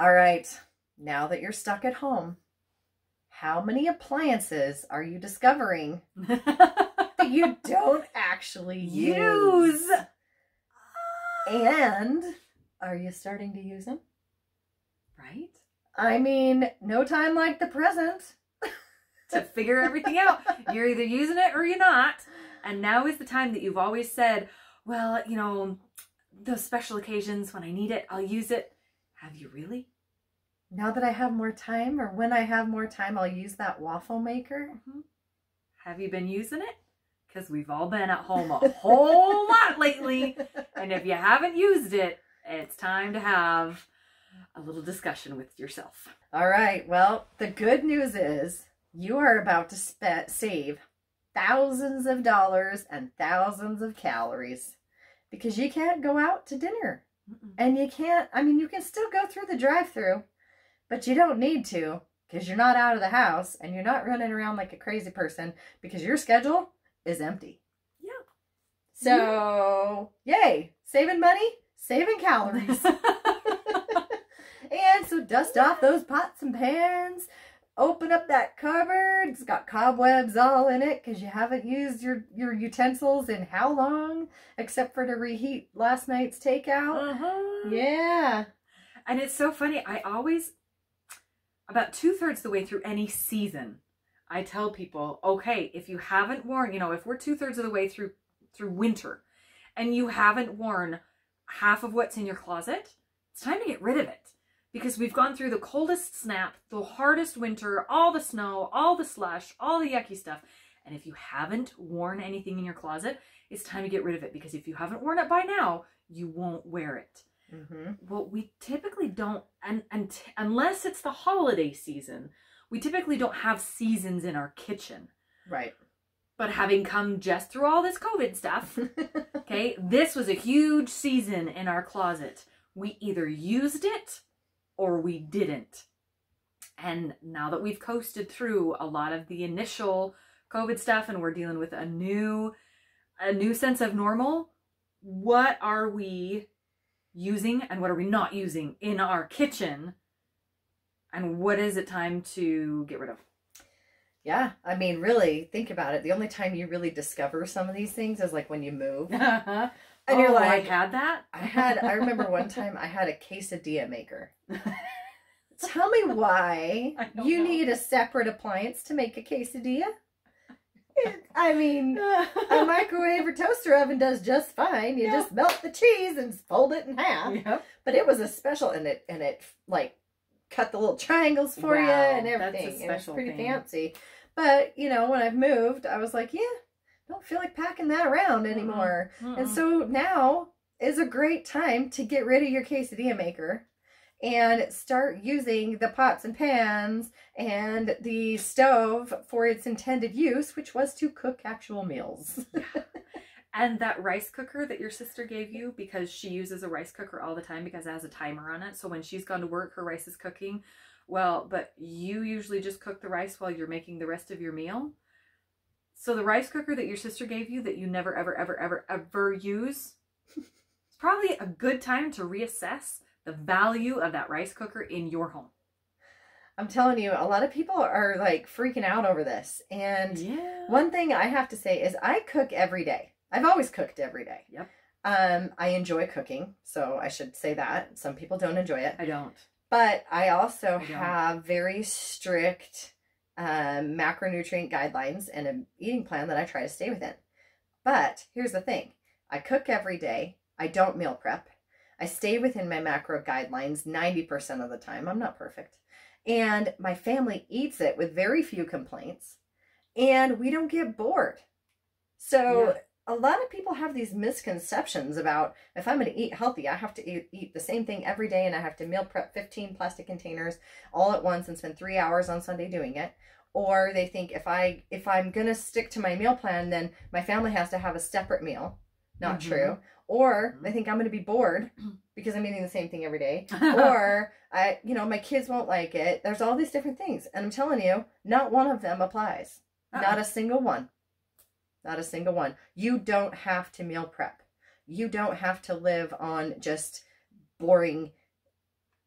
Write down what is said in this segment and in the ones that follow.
All right, now that you're stuck at home, how many appliances are you discovering that you don't actually use? Use. And are you starting to use them? Right? I mean, no time like the present. To figure everything out. You're either using it or you're not. And now is the time that you've always said, well, you know, those special occasions when I need it, I'll use it. Have you really? Now that I have more time, or when I have more time, I'll use that waffle maker. Mm-hmm. Have you been using it? Because we've all been at home a whole lot lately. And if you haven't used it, it's time to have a little discussion with yourself. All right. Well, the good news is you are about to spe- save thousands of dollars and thousands of calories because you can't go out to dinner and you can't, I mean, you can still go through the drive through, but you don't need to because you're not out of the house and you're not running around like a crazy person because your schedule is empty. Yeah. So, yay, saving money, saving calories. and so dust off those pots and pans. Open up that cupboard. It's got cobwebs all in it because you haven't used your, your utensils in how long? Except for to reheat last night's takeout. Uh-huh. Yeah. And it's so funny. I always, about two thirds the way through any season, I tell people, okay, if you haven't worn, you know, if we're two thirds of the way through through winter, and you haven't worn half of what's in your closet, it's time to get rid of it because we've gone through the coldest snap, the hardest winter, all the snow, all the slush, all the yucky stuff. And if you haven't worn anything in your closet, it's time to get rid of it because if you haven't worn it by now, you won't wear it. Mm-hmm. Well, we typically don't, and, and t- unless it's the holiday season, we typically don't have seasons in our kitchen. Right. But having come just through all this COVID stuff, okay, this was a huge season in our closet. We either used it or we didn't. And now that we've coasted through a lot of the initial COVID stuff and we're dealing with a new a new sense of normal, what are we using and what are we not using in our kitchen? And what is it time to get rid of? yeah. I mean, really, think about it. The only time you really discover some of these things is like when you move. And and you're oh, like, I had that. I had, I remember one time I had a quesadilla maker. Tell me why you know. need a separate appliance to make a quesadilla? I mean, a microwave or toaster oven does just fine. You Yeah. just melt the cheese and fold it in half. Yep. But it was a special, and it and it like cut the little triangles for you Wow, and that's a everything. It was pretty thing. fancy. But you know, when I've moved, I was like, yeah, don't feel like packing that around anymore. And Mm-mm. so now is a great time to get rid of your quesadilla maker and start using the pots and pans and the stove for its intended use, which was to cook actual meals. And that rice cooker that your sister gave you, because she uses a rice cooker all the time because it has a timer on it. So when she's gone to work, her rice is cooking. Well, but you usually just cook the rice while you're making the rest of your meal. So the rice cooker that your sister gave you that you never, ever, ever, ever, ever use, it's probably a good time to reassess the value of that rice cooker in your home. I'm telling you, a lot of people are like freaking out over this. And Yeah. one thing I have to say is I cook every day. I've always cooked every day. Yep. Um, I enjoy cooking, so I should say that. Some people don't enjoy it. I don't. But I also I have very strict um, macronutrient guidelines and an eating plan that I try to stay within. But here's the thing I cook every day, I don't meal prep. I stay within my macro guidelines 90% of the time. I'm not perfect. And my family eats it with very few complaints, and we don't get bored. So, a lot of people have these misconceptions about if I'm going to eat healthy, I have to eat, eat the same thing every day and I have to meal prep 15 plastic containers all at once and spend 3 hours on Sunday doing it. Or they think if I if I'm going to stick to my meal plan then my family has to have a separate meal. Not Mhm. true. Or Mhm. they think I'm going to be bored because I'm eating the same thing every day. or I you know my kids won't like it. There's all these different things and I'm telling you, not one of them applies. Not a single one. Not a single one. You don't have to meal prep. You don't have to live on just boring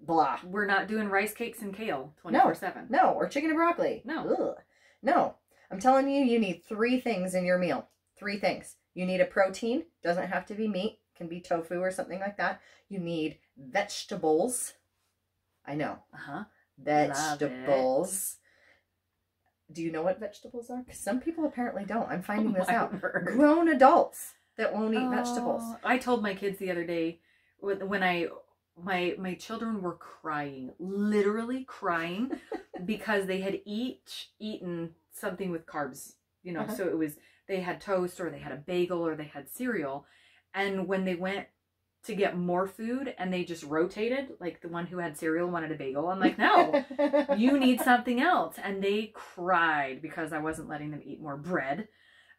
blah. We're not doing rice cakes and kale 24 7. No, or chicken and broccoli. No. Ugh. No. I'm telling you, you need three things in your meal. Three things. You need a protein, doesn't have to be meat, can be tofu or something like that. You need vegetables. I know. Uh huh. Vegetables. Do you know what vegetables are? Because some people apparently don't. I'm finding this out. word. Grown adults that won't eat vegetables. Oh, I told my kids the other day when when I my my children were crying, literally crying because they had each eaten something with carbs, you know. Uh-huh. So it was they had toast or they had a bagel or they had cereal. And when they went to get more food and they just rotated, like the one who had cereal wanted a bagel, I'm like, "No, you need something else." And they cried because I wasn't letting them eat more bread.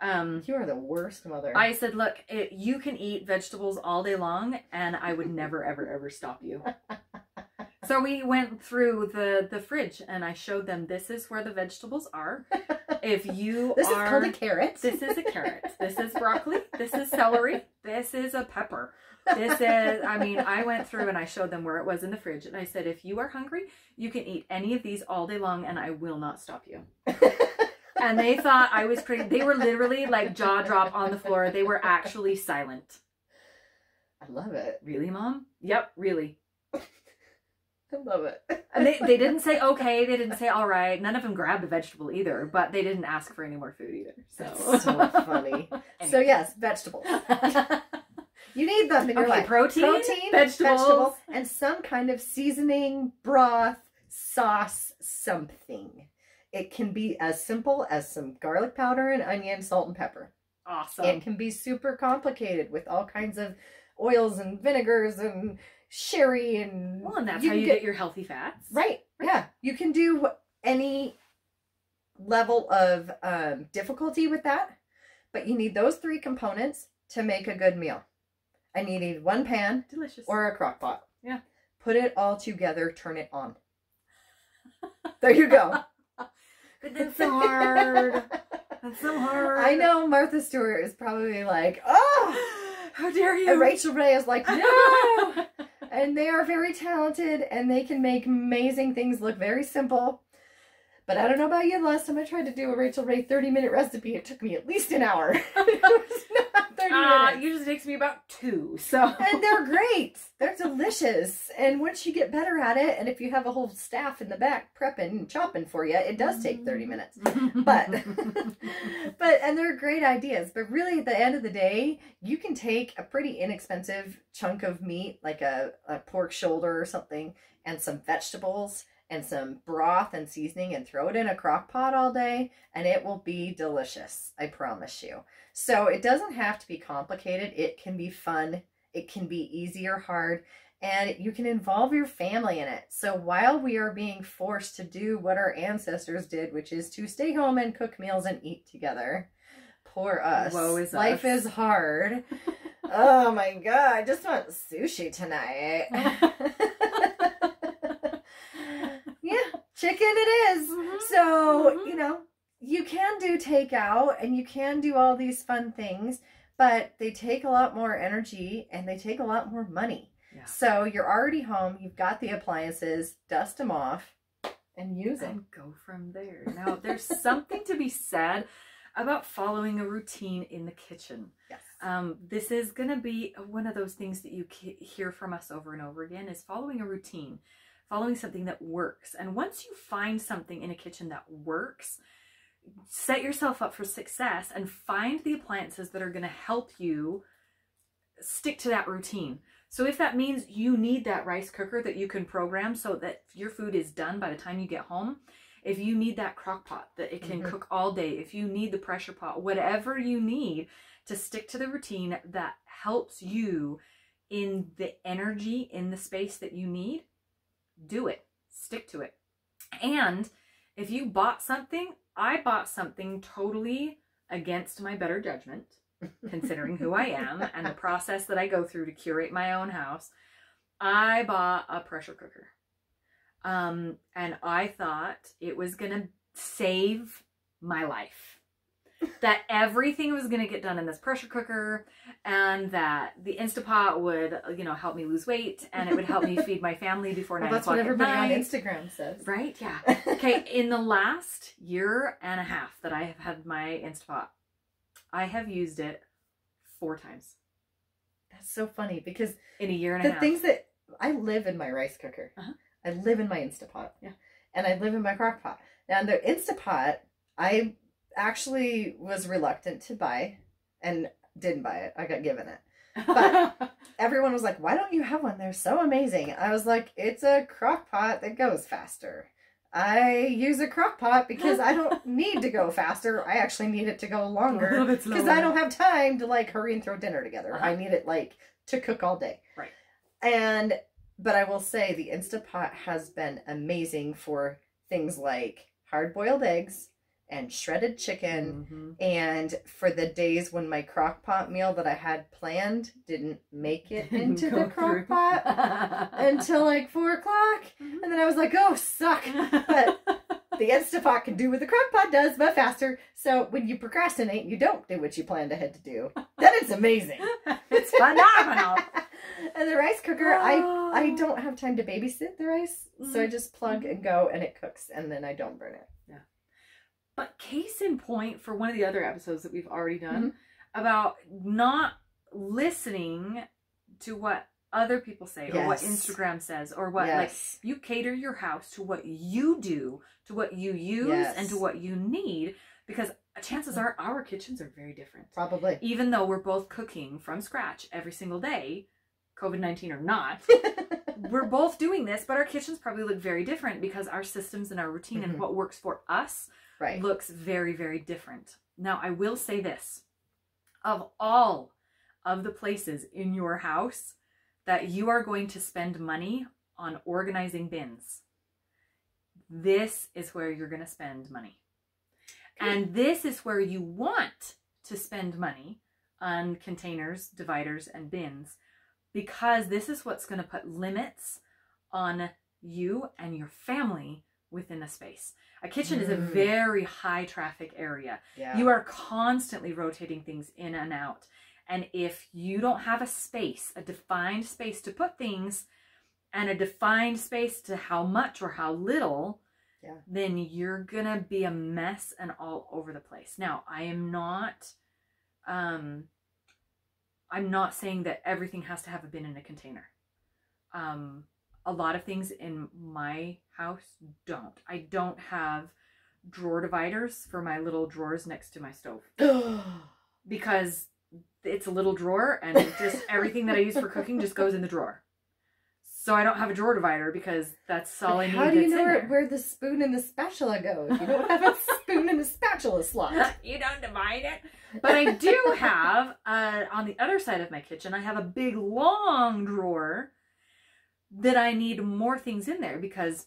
Um You are the worst mother. I said, look, it, you can eat vegetables all day long, and I would never, ever, ever stop you. so we went through the the fridge, and I showed them this is where the vegetables are. If you this are, is called a carrot. this is a carrot. This is broccoli. This is celery. This is a pepper. This is. I mean, I went through and I showed them where it was in the fridge, and I said, if you are hungry, you can eat any of these all day long, and I will not stop you and they thought I was crazy. They were literally like jaw drop on the floor. They were actually silent. I love it. Really, mom? Yep, really. I love it. And they, they didn't say okay. They didn't say all right. None of them grabbed a vegetable either, but they didn't ask for any more food either. So, That's so funny. So yes, vegetables. You need them in your okay, life. protein, Protein, vegetables. and some kind of seasoning, broth, sauce, something. It can be as simple as some garlic powder and onion, salt, and pepper. Awesome. It can be super complicated with all kinds of oils and vinegars and sherry and well, and that's you how you get, your healthy fats. right. Yeah, you can do any level of um, difficulty with that, but you need those three components to make a good meal. You need one pan Delicious. or a crock pot. Yeah. Put it all together, turn it on. There you go. but that's so hard. That's so hard. I know Martha Stewart is probably like, oh, How dare you? and Rachael Ray is like, no. And they are very talented and they can make amazing things look very simple. But I don't know about you. The last time I tried to do a Rachael Ray 30 minute recipe, it took me at least an hour. it was not 30 Uh, minutes. usually takes me about two. So and they're great. They're delicious. And once you get better at it, and if you have a whole staff in the back prepping and chopping for you, it does take 30 minutes. But, but, and they're great ideas. But really, at the end of the day, you can take a pretty inexpensive chunk of meat, like a, a pork shoulder or something, and some vegetables and some broth and seasoning and throw it in a crock pot all day, and it will be delicious. I promise you. So it doesn't have to be complicated. It can be fun. It can be easy or hard. And you can involve your family in it. So while we are being forced to do what our ancestors did, which is to stay home and cook meals and eat together, poor us. Woe is Life us. is hard. oh my god, I just want sushi tonight. yeah, chicken it is. Mhm, So, mhm. you know, you can do takeout and you can do all these fun things, but they take a lot more energy and they take a lot more money. Yeah. So you're already home, you've got the appliances, dust them off and use them. and go from there. Now, there's something to be said about following a routine in the kitchen. Yes. Um, this is going to be one of those things that you hear from us over and over again is following a routine, following something that works. And once you find something in a kitchen that works, set yourself up for success and find the appliances that are going to help you stick to that routine. So if that means you need that rice cooker that you can program so that your food is done by the time you get home, if you need that crock pot that it can Mhm. cook all day, if you need the pressure pot, whatever you need to stick to the routine that helps you in the energy in the space that you need, do it. Stick to it. And if you bought something, I bought something totally against my better judgment, considering who I am and the process that I go through to curate my own house. I bought a pressure cooker. Um, and I thought it was going to save my life. That everything was going to get done in this pressure cooker and that the Instapot would, you know, help me lose weight and it would help me feed my family before Well, nine that's o'clock what at everybody on. Instagram says. Right? Yeah. Okay, in the last year and a half that I have had my Instapot, I have used it four times That's so funny because in a year and a half. the things that I live in my rice cooker. Uh-huh. I live in my Instapot. Yeah. And I live in my crock pot. Now in the Instapot, I actually was reluctant to buy and didn't buy it. I got given it. but- Everyone was like, why don't you have one? They're so amazing. I was like, it's a crock pot that goes faster. I use a crock pot because I don't need to go faster. I actually need it to go longer because. I don't have time to like hurry and throw dinner together. Uh-huh. I need it like to cook all day. Right. And but I will say the Instapot has been amazing for things like hard-boiled eggs and shredded chicken Mhm. and for the days when my crock pot meal that I had planned didn't make it into the crock through. pot until like four o'clock. Mhm. And then I was like, oh suck. But the Instapot can do what the crock pot does, but faster. So when you procrastinate you don't do what you planned ahead to do, then it's amazing. it's phenomenal. and the rice cooker, I I Oh. don't have time to babysit the rice, so I Mhm. just plug and go, and it cooks, and then I don't burn it. But case in point for one of the other episodes that we've already done Mm-hmm. about not listening to what other people say or what Instagram says or what like you cater your house to what you do, to what you use Yes. and to what you need because chances are our kitchens are very different. Probably. Even though we're both cooking from scratch every single day, COVID-19 or not, we're both doing this, but our kitchens probably look very different because our systems and our routine Mhm. and what works for us right. looks very, very different. Now, I will say this of all of the places in your house that you are going to spend money on organizing bins, this is where you're going to spend money. And this is where you want to spend money on containers, dividers, and bins because this is what's going to put limits on you and your family within a space. A kitchen is a Mm. very high traffic area. Yeah. You are constantly rotating things in and out. And if you don't have a space, a defined space to put things, and a defined space to how much or how little, Yeah. then you're gonna be a mess and all over the place. Now, I am not um I'm not saying that everything has to have a bin in a container. Um a lot of things in my house don't. I don't have drawer dividers for my little drawers next to my stove because it's a little drawer and just everything that I use for cooking just goes in the drawer. So I don't have a drawer divider because that's all I need. How do you know where, where the spoon and the spatula go you don't have a spoon and a spatula slot? you don't divide it. But I do have uh, on the other side of my kitchen, I have a big long drawer that I need more things in there because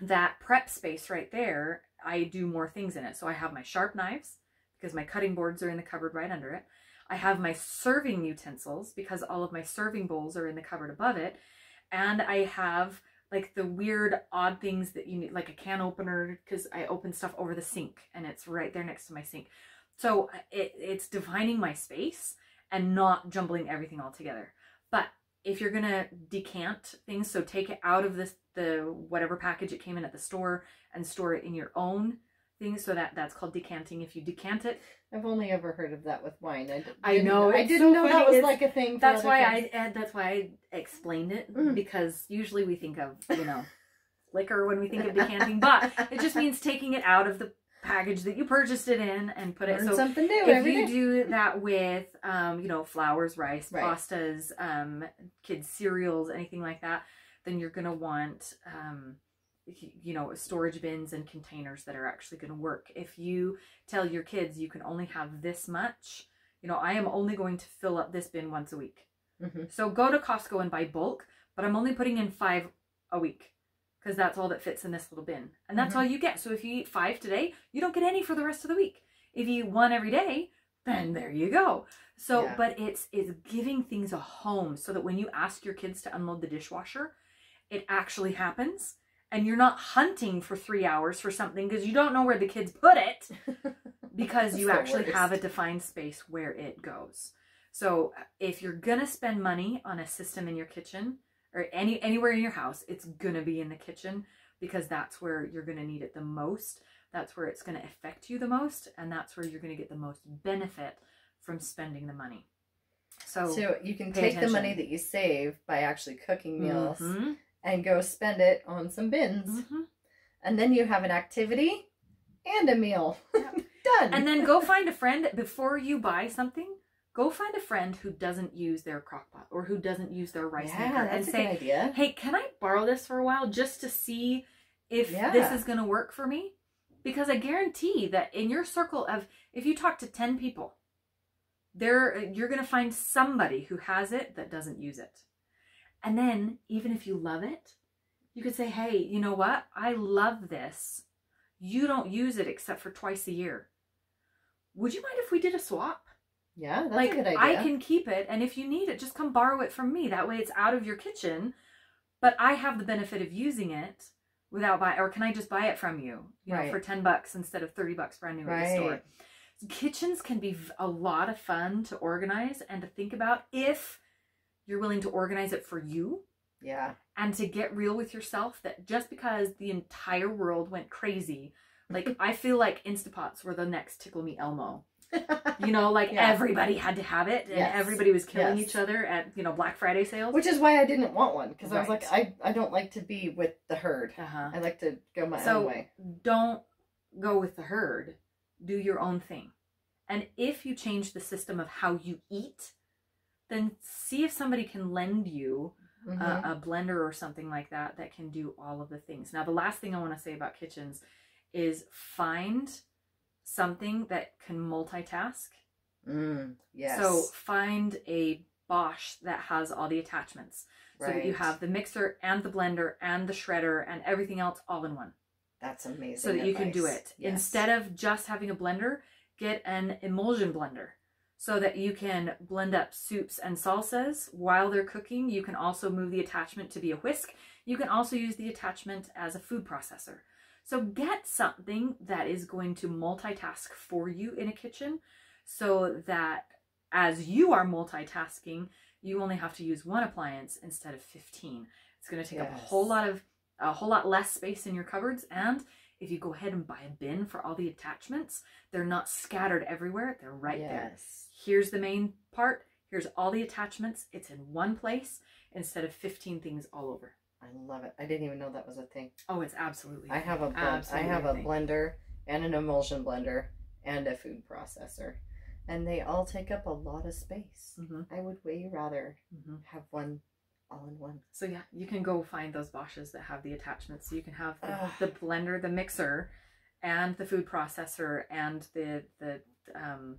that prep space right there, I do more things in it. So I have my sharp knives because my cutting boards are in the cupboard right under it. I have my serving utensils because all of my serving bowls are in the cupboard above it. And I have like the weird odd things that you need, like a can opener because I open stuff over the sink and it's right there next to my sink. So uh, it, it's defining my space and not jumbling everything all together. But if you're gonna decant things, so take it out of this the whatever package it came in at the store and store it in your own thing. So that that's called decanting. If you decant it, I've only ever heard of that with wine. I, didn't- know, I didn't so know that was It's- like a thing. For that's why things. I and that's why I explained it Mm. because usually we think of you know liquor when we think of decanting, but it just means taking it out of the package that you purchased it in and put it so something new if you day. do that with um, you know flours rice Right. pastas um, kids cereals anything like that then you're going to want um, you know storage bins and containers that are actually going to work if you tell your kids you can only have this much you know i am only going to fill up this bin once a week Mhm. so go to costco and buy bulk but i'm only putting in five a week because that's all that fits in this little bin and that's Mhm. all you get so if you eat five today you don't get any for the rest of the week if you eat one every day then there you go so Yeah. but it's it's giving things a home so that when you ask your kids to unload the dishwasher it actually happens and you're not hunting for three hours for something because you don't know where the kids put it because you actually have a defined space where it goes. So if you're gonna spend money on a system in your kitchen or any anywhere in your house, it's gonna be in the kitchen because that's where you're gonna need it the most. That's where it's gonna affect you the most, and that's where you're gonna get the most benefit from spending the money. So, So you can take the money that you save by actually cooking meals Mhm, and go spend it on some bins. mhm. And then you have an activity and a meal. Yeah. Done. and then go find a friend before you buy something. Go find a friend who doesn't use their crock pot or who doesn't use their rice yeah, maker and say, hey, can I borrow this for a while just to see if Yeah. this is going to work for me? Because I guarantee that in your circle of, if you talk to 10 people, there you're going to find somebody who has it that doesn't use it. And then, even if you love it, you could say, hey, you know what? I love this. You don't use it except for twice a year. Would you mind if we did a swap? Yeah, that's like a good idea. I can keep it, and if you need it, just come borrow it from me. That way, it's out of your kitchen, but I have the benefit of using it without buy. Or can I just buy it from you, you know, for ten bucks instead of thirty bucks brand new at the store? Kitchens can be a lot of fun to organize and to think about if you're willing to organize it for you Yeah. and to get real with yourself that just because the entire world went crazy, like I feel like Instapots were the next Tickle Me Elmo. You know, like Yeah. everybody had to have it, and Yes. everybody was killing Yes. each other at you know Black Friday sales. Which is why I didn't want one because I was like, I, I don't like to be with the herd. uh-huh. I like to go my So- own way. Don't go with the herd. Do your own thing. And if you change the system of how you eat, then see if somebody can lend you Mhm. a, a blender or something like that that can do all of the things. Now, the last thing I want to say about kitchens is find something that can multitask. Mm, yes. So find a Bosch that has all the attachments so that you have the mixer and the blender and the shredder and everything else all in one That's amazing. so that you can do it. Yes. Instead of just having a blender, get an emulsion blender so that you can blend up soups and salsas while they're cooking. You can also move the attachment to be a whisk. You can also use the attachment as a food processor. So get something that is going to multitask for you in a kitchen so that as you are multitasking, you only have to use one appliance instead of 15. It's going to take up a whole lot of a whole lot less space in your cupboards and if you go ahead and buy a bin for all the attachments, they're not scattered everywhere. They're right there. yes. Here's the main part. Here's all the attachments. It's in one place instead of 15 things all over. I love it. I didn't even know that was a thing. Oh, it's absolutely. I have a blend, I have a thing. blender and an emulsion blender and a food processor, and they all take up a lot of space. hmm I would way rather hmm have one all in one. So yeah, you can go find those Bosches that have the attachments. So you can have the, the blender, the mixer, and the food processor, and the the um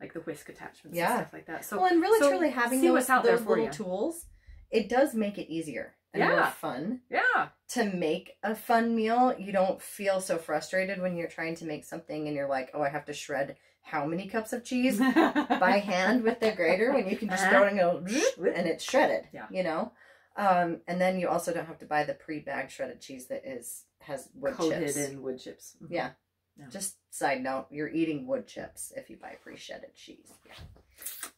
like the whisk attachments Yeah. and stuff like that. So well, and really, so truly having see those, what's out there those for little you. tools, it does make it easier and more Yeah. fun yeah, to make a fun meal. You don't feel so frustrated when you're trying to make something and you're like, oh, I have to shred how many cups of cheese by hand with the grater when you can just Uh-huh. go and go and it's shredded. Yeah. You know? Um, and then you also don't have to buy the pre-bagged shredded cheese that is has wood coated chips. in wood chips. Mhm. Yeah. Yeah. Just side note, you're eating wood chips if you buy pre-shredded cheese.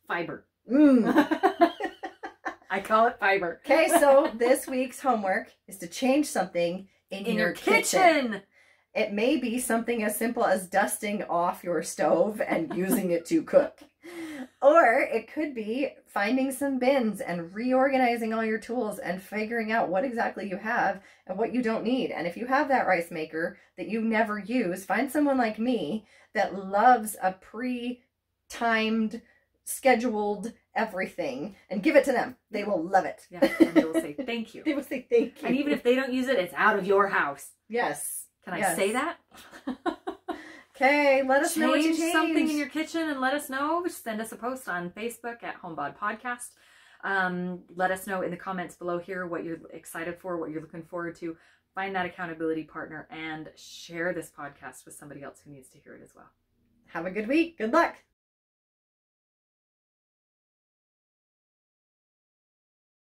fiber. Mm. I call it fiber. okay, so this week's homework is to change something in, In your, your kitchen. kitchen. It may be something as simple as dusting off your stove and using it to cook. Or it could be finding some bins and reorganizing all your tools and figuring out what exactly you have and what you don't need. And if you have that rice maker that you never use, find someone like me that loves a pre timed, scheduled everything and give it to them. They will love it. Yeah, and they will say thank you. They will say thank you. And even if they don't use it, it's out of your house. yes. Can I Yes. say that? Okay, let us know what you change changed. something in your kitchen and let us know. Send us a post on Facebook at Homebod Podcast. Um, let us know in the comments below here what you're excited for, what you're looking forward to. Find that accountability partner and share this podcast with somebody else who needs to hear it as well. Have a good week. Good luck.